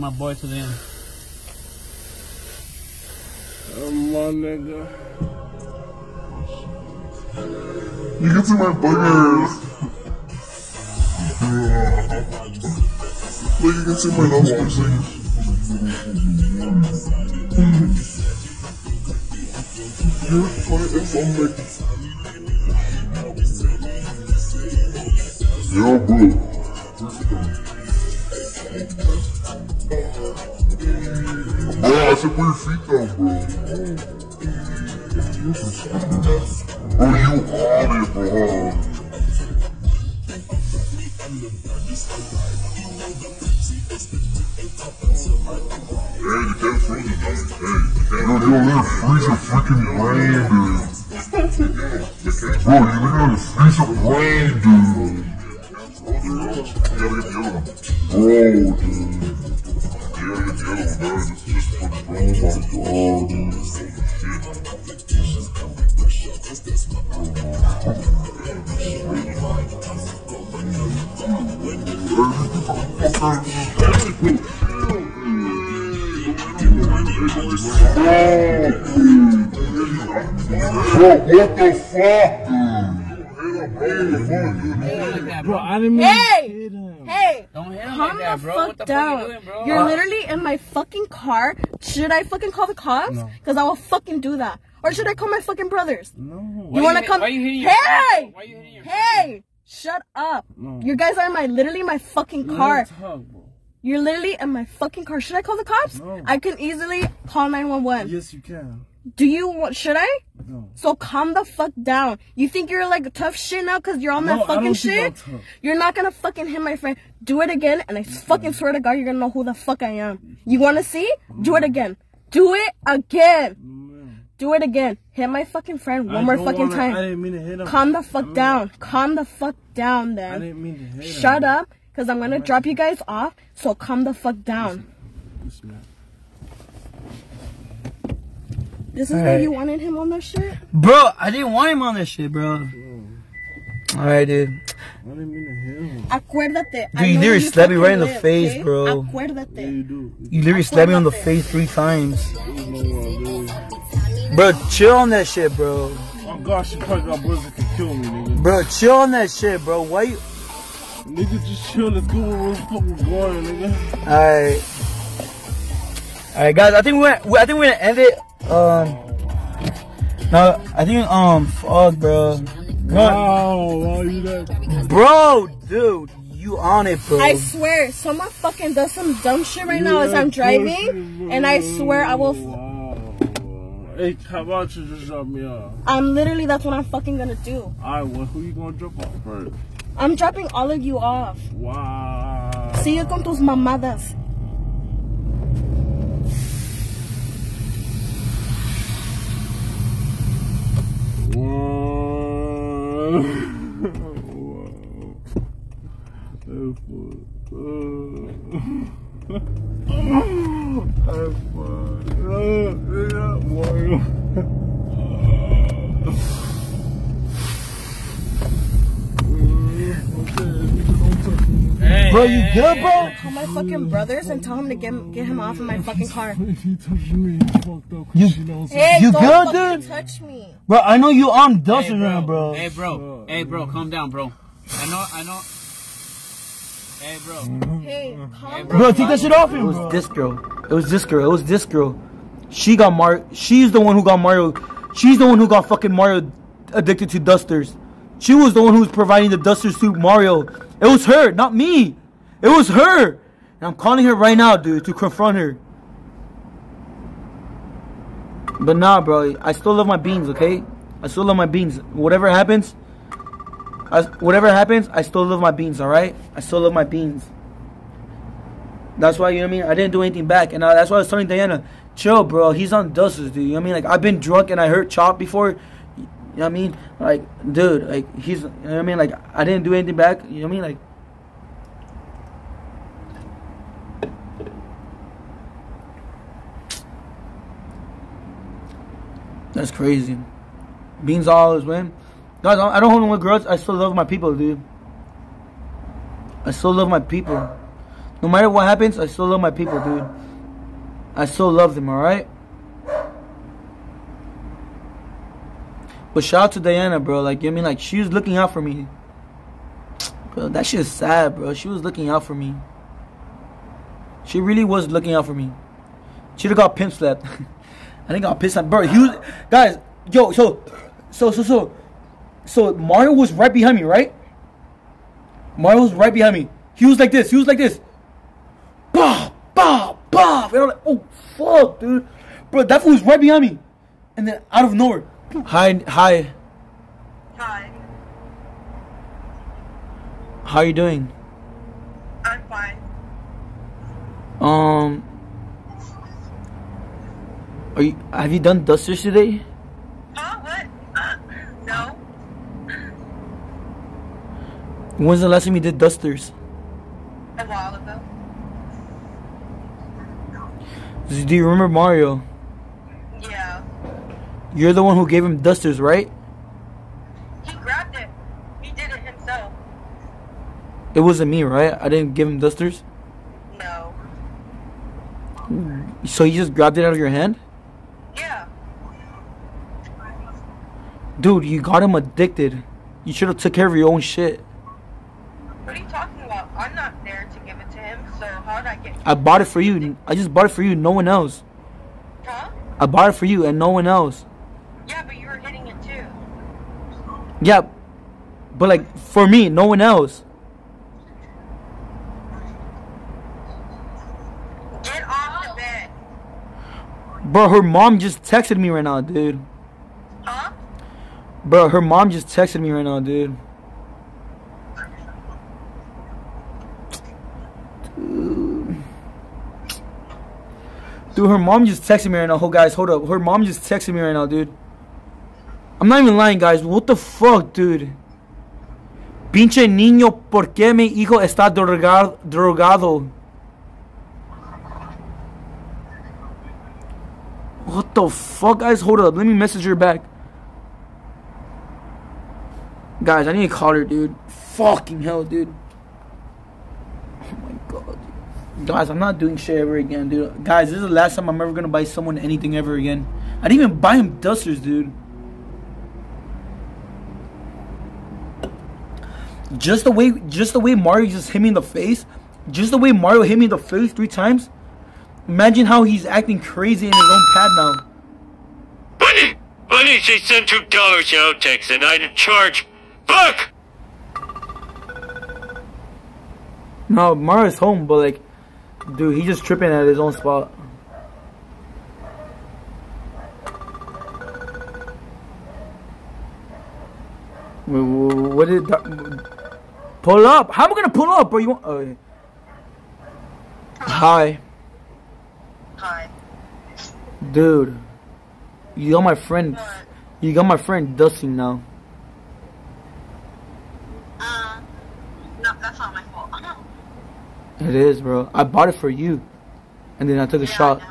My boy to the end. Um, my nigga. You can see my boogers. Look, you can see my nostrils. You're funny as I'm like. Yeah, bro. Said put your feet down, bro. Bro, you on it, bro. Hey, you can't freeze it, man. Hey, you can't. Yo, yo, let it freeze your freaking brain, dude. Bro, you literally freeze your brain, dude. You gotta get the other one. Bro, dude. Get the bro. This is just for the Oh my god, dude. Bro, what the fuck, dude? Bro, I didn't mean Hey! to hit him. Hey, Don't hit him calm like that, the bro. fuck what the down. fuck you doing, bro? You're literally in my fucking car. Should I fucking call the cops? No. Because I will fucking do that. Or should I call my fucking brothers? No. You want to hit- come? Why you hitting your hey! friend, bro? Why you hitting your Hey! Shut up. No. You guys are in my literally my fucking car. Talk, bro. You're literally in my fucking car. Should I call the cops? No. I can easily call 911. Yes, you can. Do you want, should I? So calm the fuck down. You think you're like tough shit now because you're on No, that fucking shit? You're not gonna fucking hit my friend. Do it again, and I fucking swear to God, you're gonna know who the fuck I am. You wanna see? Do it again. Do it again. Do it again. Hit my fucking friend one I more fucking wanna- I didn't mean to hit him. Calm the fuck down. Calm the fuck down, then. I didn't mean to hit him. Shut up, cause I'm gonna drop you guys off. So calm the fuck down. This man. This is why Alright. you wanted him on that shit. Bro, I didn't want him on this shit, bro. Hmm. Alright, dude. I didn't mean to hit him. Acuérdate. I Dude, you literally where slapped me right in the live, face, okay? bro. Yeah, Acuérdate. you do. You literally slapped me on the face three times. Bro, chill on that shit, bro. Oh gosh, you probably got boys that can kill me, nigga. Bro, chill on that shit, bro. Why you... Nigga, just chill. Let's go where we're fucking going, nigga. Alright. Alright, guys. I think we're I think we're gonna end it. Um. No, I think um. Fuck, bro. No, Wow, why you that? bro, dude, you on it, bro? I swear, someone fucking does some dumb shit right now as I'm driving, and I swear I will. Wow. Hey, how about you just drop me off? I'm literally that's what I'm fucking gonna do. Alright, well, who you gonna drop off first? I'm dropping all of you off. Wow. Sigue con tus mamadas. Wow. wow. Hey, fool. Fool. Yeah, boy. Bro, you good, bro? Call my fucking brothers and tell him to get get him off of my fucking car. If he touches me, he fucked up. 'cause You- she knows Hey, You don't good, fucking dude? touch me. Bro, I know you on dust Hey, right bro. Hey, bro. Hey, bro. Calm down, bro. I know. I know. Hey, bro. Mm-hmm. Hey, calm Bro, the take that shit off him, down. It was this girl. It was this girl. It was this girl. She got Mario. She's the one who got Mario. She's the one who got fucking Mario addicted to dusters. She was the one who was providing the dusters to Mario. It was her, not me. It was her. And I'm calling her right now, dude, to confront her. But nah, bro. I still love my beans, okay? I still love my beans. Whatever happens, I, whatever happens, I still love my beans, alright? I still love my beans. That's why, you know what I mean? I didn't do anything back. And uh, that's why I was telling Diana, chill, bro. He's on dusters, dude. You know what I mean? Like, I've been drunk and I hurt Chop before. You know what I mean? Like, dude, like, he's, you know what I mean? Like, I didn't do anything back. You know what I mean? Like, that's crazy. Beans always win. Guys, I don't hold on with girls. I still love my people, dude. I still love my people. No matter what happens, I still love my people, dude. I still love them, alright? But shout out to Diana, bro. Like, you know I mean? Like, she was looking out for me. Bro, that shit's sad, bro. She was looking out for me. She really was looking out for me. She'd have got pimp slapped. I think I got pissed off. Bro, he was, guys, yo, so, so, so, so, so Mario was right behind me, right? Mario was right behind me. He was like this. He was like this. Bah, bah, bah. And I'm like, oh, fuck, dude. Bro, that fool was right behind me. And then out of nowhere. Hi, hi. Hi, How are you doing? I'm fine. Um, are you, have you done dusters today? Huh? What? Uh, no. When's the last time you did dusters? A while ago. Do you remember Mario? Yeah. You're the one who gave him dusters, right? He grabbed it. He did it himself. It wasn't me, right? I didn't give him dusters. No. So you just grabbed it out of your hand? Yeah. Dude, you got him addicted. You should have took care of your own shit. What are you talking about? I'm not there to give it to him, so how did I get I bought it for you. I just bought it for you, no one else. Huh? I bought it for you and no one else. Yeah, but you were hitting it too. Yeah, but like for me, no one else. Get off the bed. Bro, her mom just texted me right now, dude. Bro, her mom just texted me right now, dude. Dude, her mom just texted me right now. Oh, guys, hold up. Her mom just texted me right now, dude. I'm not even lying, guys. What the fuck, dude? Pinche niño, ¿por qué mi hijo está drogado? What the fuck, guys? Hold up. Let me message her back. Guys, I need to call her, dude. Fucking hell, dude. Oh my god. Guys, I'm not doing shit ever again, dude. Guys, this is the last time I'm ever gonna buy someone anything ever again. I didn't even buy him dusters, dude. Just the way, just the way Mario just hit me in the face, just the way Mario hit me in the face three times. Imagine how he's acting crazy in his own pad now. Buddy, buddy, she sent two dollars outtakes and I'd charge. Fuck! No, Mario's home, but like, dude, he just tripping at his own spot. What did that- pull up? How am I gonna pull up, bro? You want? Oh, yeah. Hi, Hi. dude. You got my friend. You got my friend Dusty now. Uh, no, that's not my fault. It is, bro. I bought it for you, and then I took a Yeah, shot,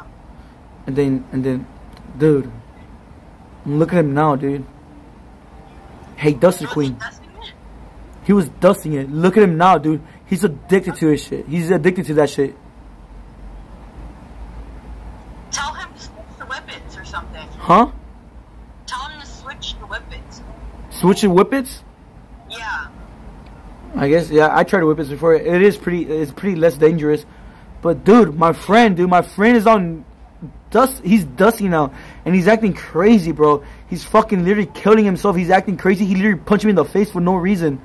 and then and then, dude. Look at him now, dude. Hey, Don't Queen. keep dusting it. He was dusting it. Look at him now, dude. He's addicted to his shit. He's addicted to that shit. Tell him to switch the weapons or something. Huh? Tell him to switch the weapons. Switching whippets? I guess yeah. I tried whippets before. It is pretty. It's pretty less dangerous. But dude, my friend, dude, my friend is on dust. He's dusty now, and he's acting crazy, bro. He's fucking literally killing himself. He's acting crazy. He literally punched me in the face for no reason.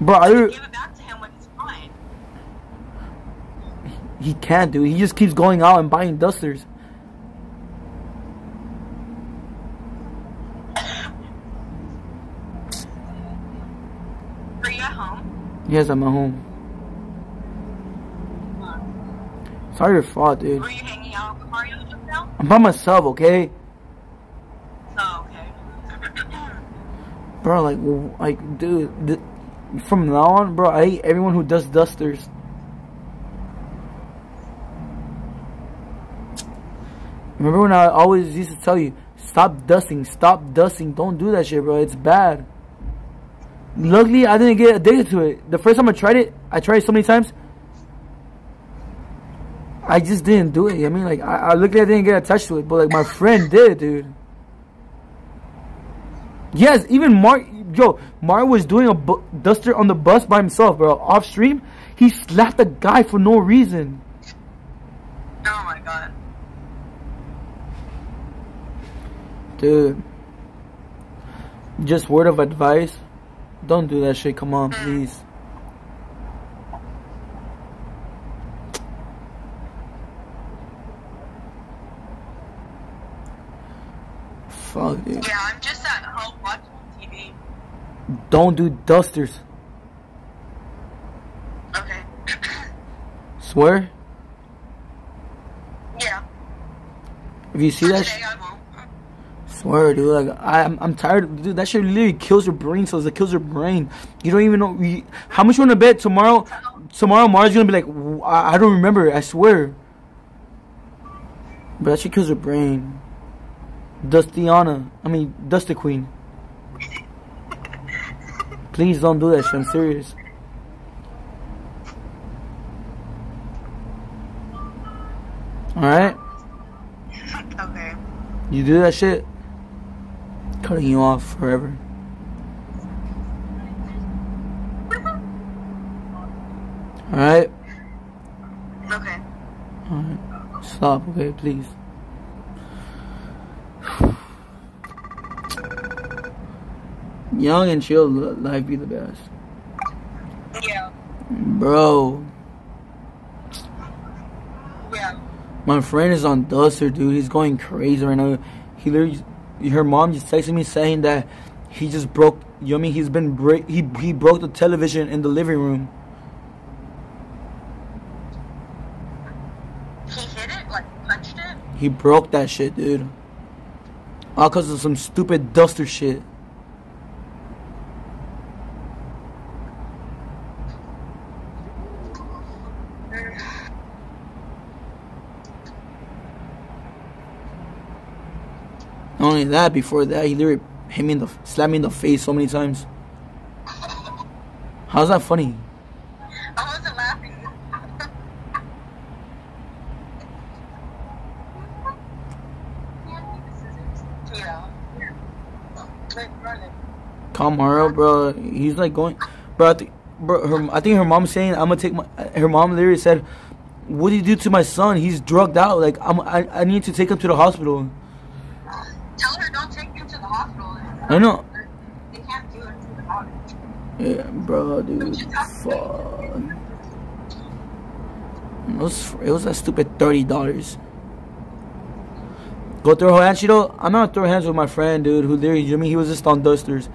Bro, I, Give it back to him when he's fine. he can't, dude. He just keeps going out and buying dusters. At home? Yes, I'm at home. It's not your fault, dude. Were you hanging out with Mario just now? I'm by myself, okay? Oh, okay. Bro, like, like, dude, from now on, bro, I hate everyone who does dusters. Remember when I always used to tell you, stop dusting, stop dusting, don't do that shit, bro. It's bad. Luckily, I didn't get addicted to it. The first time I tried it, I tried it so many times. I just didn't do it. I mean, like, I, I luckily I didn't get attached to it, but like my friend did, dude. Yes, even Mark, yo, Mark was doing a bu- duster on the bus by himself, bro. Off stream, he slapped a guy for no reason. Oh my god. Dude. Just word of advice. Don't do that shit. Come on, please. Fuck, dude. Yeah, I'm just at home watching TV. Don't do dusters. Okay. Swear? yeah. If you see For that, sh- dude. Like I, I'm, I'm tired. Dude, that shit literally kills your brain cells. It kills your brain. You don't even know you, how much you want to bet tomorrow. Tomorrow, Mars gonna be like, I, I don't remember. I swear. But that shit kills your brain. Dustiana, I mean Dusty Queen. Please don't do that shit. I'm serious. All right. Okay. You do that shit, cutting you off forever. Alright? Okay. Alright. Stop, okay, please. Young and chill life be the best. Yeah. Bro, Yeah. my friend is on Duster, dude. He's going crazy right now. He literally, her mom just texted me saying that he just broke. You know what I mean? He's been break. He he broke the television in the living room. He hit it? Like punched it? He broke that shit, dude. All cause of some stupid Duster shit. Not only that, before that, he literally hit me in the slapped me in the face so many times. How's that funny? I wasn't laughing. yeah. Like running. Kamara, bro, he's like going, bro. I think, bro, her, I think her mom's saying I'm gonna take my. Her mom literally said, "What do you do to my son? He's drugged out. Like I'm, I, I need to take him to the hospital." Tell her don't take him to the hospital. I know. They can't do anything about it. Yeah, bro, dude, fuck. It was, it was that stupid thirty dollars. Go throw hands, you know. I'm not throwing hands with my friend, dude. Who literally, mean, he was just on dusters.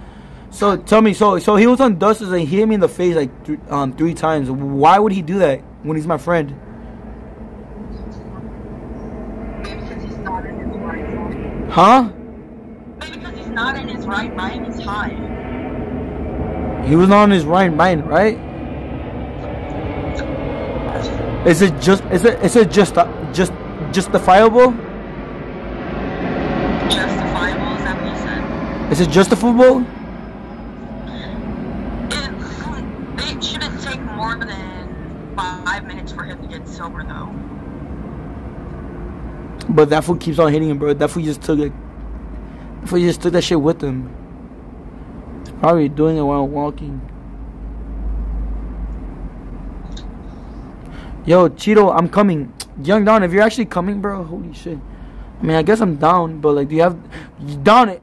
So tell me, so so he was on dusters and he hit me in the face like th- um three times. Why would he do that when he's my friend? Maybe because he's not in his right mind. Huh? Maybe because he's not in his right mind. is high. He was not on his right mind, right? Is it just is it is it just uh, just justifiable? Justifiable? Is that what you said? Is it justifiable? It, it shouldn't take more than five minutes for him to get sober, though. But that fool keeps on hitting him, bro. That fool just took it. That fool just took that shit with him. Probably doing it while walking. Yo, Cheeto, I'm coming. Young Don, if you're actually coming, bro, holy shit. I mean, I guess I'm down, but like, do you have Don?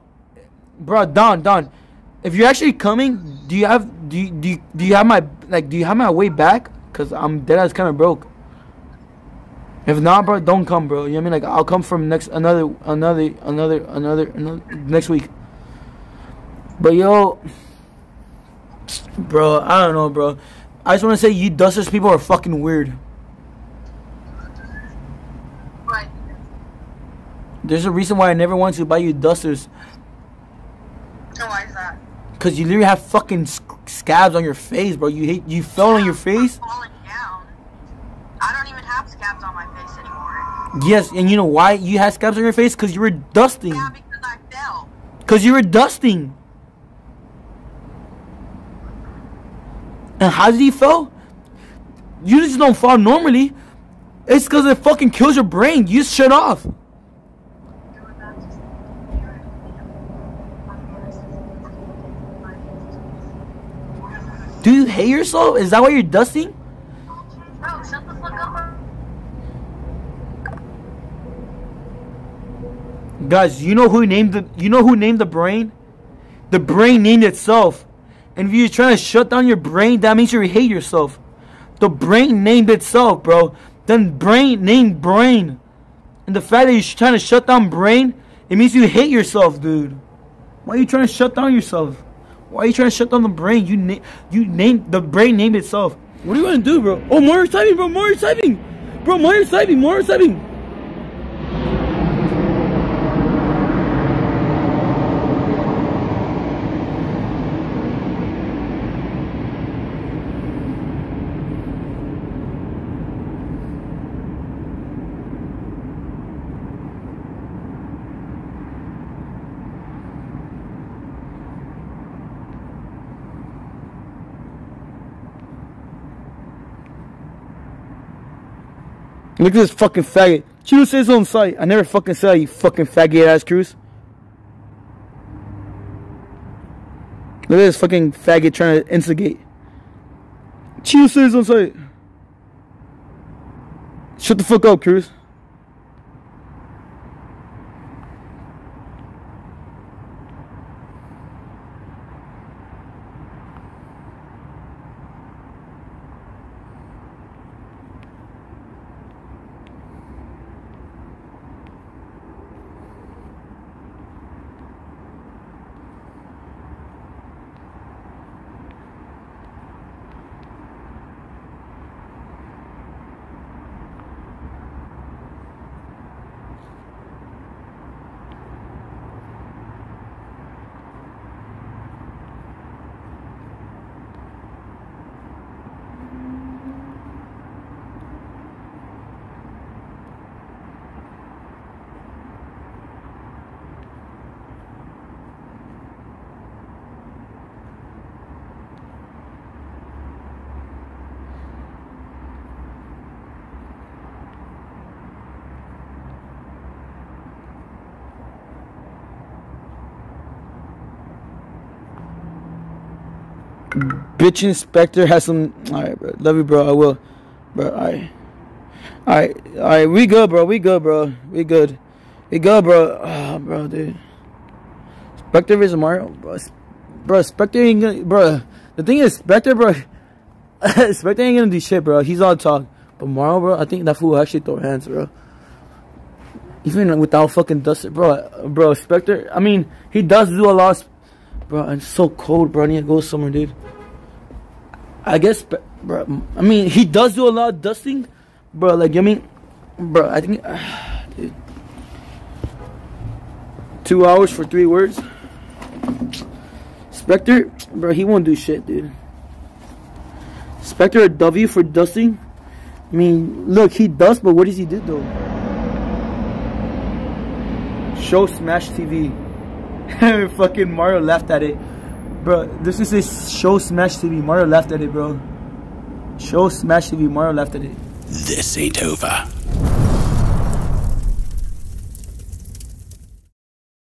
Bro, Don, Don, if you're actually coming, do you have do you, do you, do you have my like do you have my way back? Cause I'm dead ass kind of broke. If not, bro, don't come, bro. You know what I mean? Like, I'll come from next another another another another, another next week. But yo, bro, I don't know, bro. I just want to say you dusters people are fucking weird. There's a reason why I never wanted to buy you dusters. Why is that? Cause you literally have fucking sc- scabs on your face, bro. You hate you fell on your face. Falling down. I don't even have scabs on my face anymore. Yes, and you know why you had scabs on your face? Cause you were dusting. Yeah, because I fell. Cause you were dusting. And how did he fall? You just don't fall normally. It's because it fucking kills your brain. You just shut off. Do you hate yourself? Is that why you're dusting? Bro, shut the fuck up. Guys, you know who named the you know who named the brain? The brain named itself. And if you're trying to shut down your brain, that means you hate yourself. The brain named itself, bro. Then brain named brain. And the fact that you're trying to shut down brain, it means you hate yourself, dude. Why are you trying to shut down yourself? Why are you trying to shut down the brain? You na- you named the brain named itself. What are you gonna do, bro? Oh, more typing, bro. More typing. Bro, More typing. More typing. Look at this fucking faggot. Cheeto says on site. I never fucking saw you fucking faggot ass Cruz. Look at this fucking faggot trying to instigate. Cheeto says on site. Shut the fuck up, Cruz. Bitch Inspector has some. Alright, bro. Love you, bro. I will. Bro, alright. Alright, alright. We good, bro. We good, bro. We good. We good, bro. Oh, bro, dude. Spectre is Mario. Bro, bro Spectre ain't gonna. Bro, the thing is, Spectre, bro. Spectre ain't gonna do shit, bro. He's all talk. But Mario, bro, I think that fool actually throw hands, bro. Even without fucking dust, bro. Bro, Spectre. I mean, he does do a lot. Of, bro, it's so cold, bro. I need to go somewhere, dude. I guess, bro. I mean, he does do a lot of dusting, bro. Like, I mean, bro. I think, uh, dude. Two hours for three words. Spectre, bro. He won't do shit, dude. Spectre W for dusting. I mean, look, he does, but what does he do though? Show Smash TV. Fucking Mario laughed at it. Bro, this is a show Smash TV. Mario laughed at it, bro. Show Smash TV. Mario laughed at it. This ain't over.